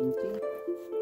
chính